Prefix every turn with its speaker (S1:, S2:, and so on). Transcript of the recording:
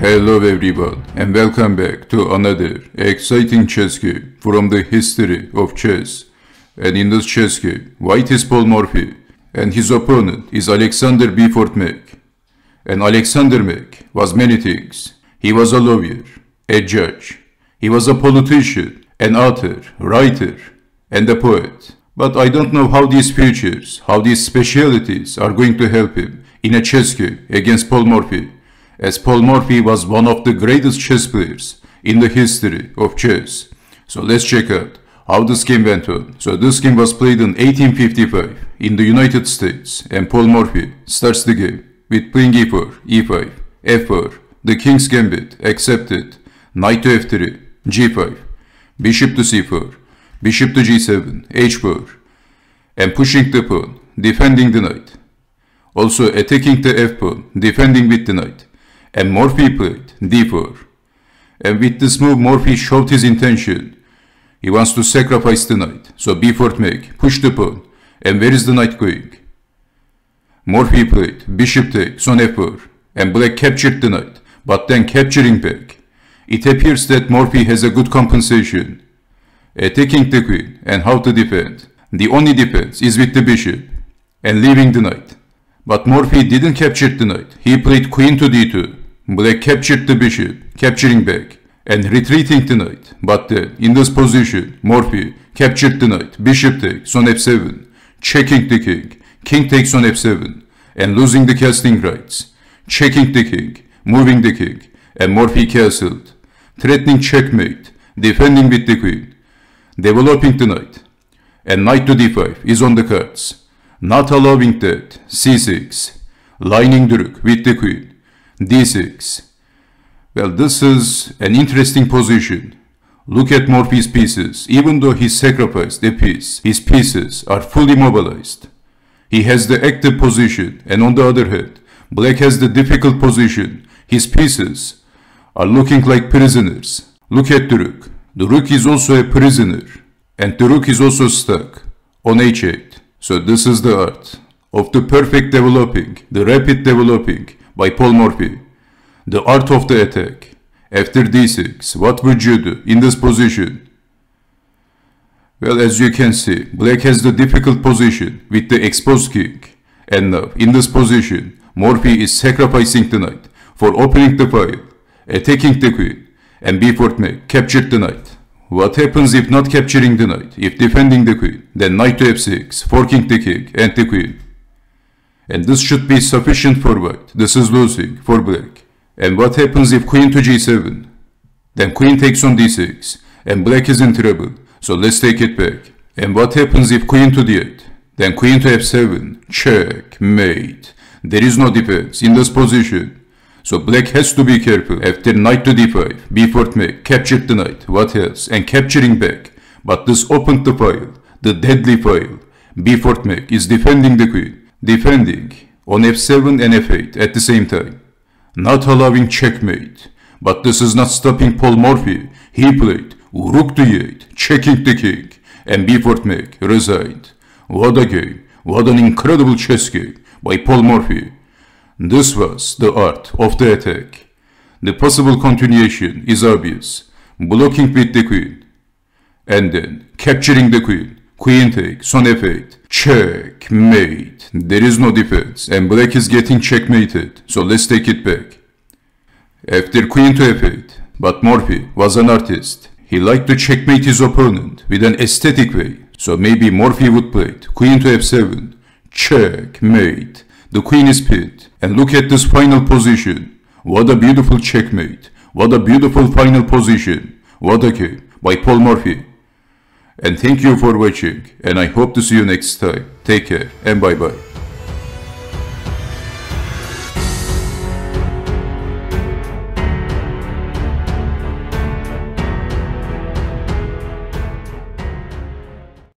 S1: Hello everyone and welcome back to another exciting chess game from the history of chess. And in this chess game, white is Paul Morphy and his opponent is Alexander Beaufort Meek. And Alexander Meek was many things. He was a lawyer, a judge, he was a politician, an author, writer, and a poet. But I don't know how these features, how these specialities are going to help him in a chess game against Paul Morphy as Paul Morphy was one of the greatest chess players in the history of chess. So let's check out how this game went on. So this game was played in 1855 in the United States and Paul Morphy starts the game with playing e4, e5, f4, the king's gambit accepted, knight to f3, g5, bishop to c4, bishop to g7, h4, and pushing the pawn, defending the knight. Also attacking the f pawn, defending with the knight and Morphy played d4. And with this move Morphy showed his intention. He wants to sacrifice the knight, so Beaufort Meek, push the pawn, and where is the knight going? Morphy played bishop takes on f4, and black captured the knight, but then capturing back. It appears that Morphy has a good compensation. Uh, Attacking the queen and how to defend. The only defense is with the bishop and leaving the knight. But Morphy didn't capture the knight. He played queen to d2. Black captured the bishop, capturing back, and retreating the knight. But then, in this position, Morphy captured the knight, bishop takes on f7, checking the king, king takes on f7, and losing the castling rights, checking the king, moving the king, and Morphy castled, threatening checkmate, defending with the queen, developing the knight, and knight to d5 is on the cards, not allowing that, c6, lining the rook with the queen, d6. Well, this is an interesting position. Look at Morphy's pieces. Even though he sacrificed a piece, his pieces are fully mobilized. He has the active position, and on the other hand, Black has the difficult position. His pieces are looking like prisoners. Look at the rook. The rook is also a prisoner, and the rook is also stuck on h8. So this is the art of the perfect developing, the rapid developing, by Paul Morphy. The Art of the Attack. After d6, what would you do in this position? Well, as you can see, black has the difficult position with the exposed king. And now, in this position, Morphy is sacrificing the knight for opening the file, attacking the queen, and b4 knight captured the knight. What happens if not capturing the knight, if defending the queen? Then knight to f6, forking the king and the queen. And this should be sufficient for white. This is losing for black. And what happens if queen to g7? Then queen takes on d6. And black is in trouble. So let's take it back. And what happens if queen to d8? Then queen to f7. Check. Mate. There is no defense in this position. So black has to be careful. After knight to d5, Beaufort Meek, captured the knight, what else? And capturing back. But this opened the file, the deadly file. Beaufort Meek is defending the queen defending on f7 and f8 at the same time, not allowing checkmate. But this is not stopping Paul Morphy. He played rook to e8, checking the king, and Beaufort Meek resigned. What a game, what an incredible chess game by Paul Morphy. This was the art of the attack. The possible continuation is obvious, blocking with the queen, and then capturing the queen, Queen takes on f8. Checkmate. There is no defense and black is getting checkmated. So let's take it back. After queen to f8. But Morphy was an artist. He liked to checkmate his opponent with an aesthetic way. So maybe Morphy would play queen to f7. Checkmate. The queen is pinned. And look at this final position. What a beautiful checkmate. What a beautiful final position. What a game by Paul Morphy. And thank you for watching and I hope to see you next time. Take care and bye bye.